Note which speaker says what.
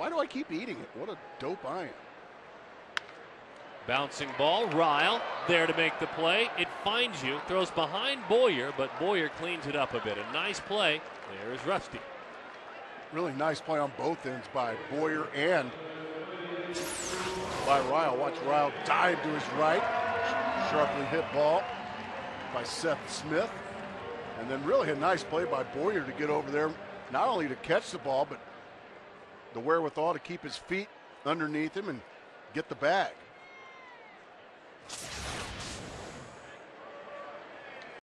Speaker 1: Why do I keep eating it? What a dope I am.
Speaker 2: Bouncing ball, Ryal there to make the play. It finds you, throws behind Boyer, but Boyer cleans it up a bit. A nice play. There's Rusty.
Speaker 1: Really nice play on both ends by Boyer and by Ryal. Watch Ryal dive to his right. Sharply hit ball by Seth Smith. And then really a nice play by Boyer to get over there, not only to catch the ball, but the wherewithal to keep his feet underneath him and get the bag.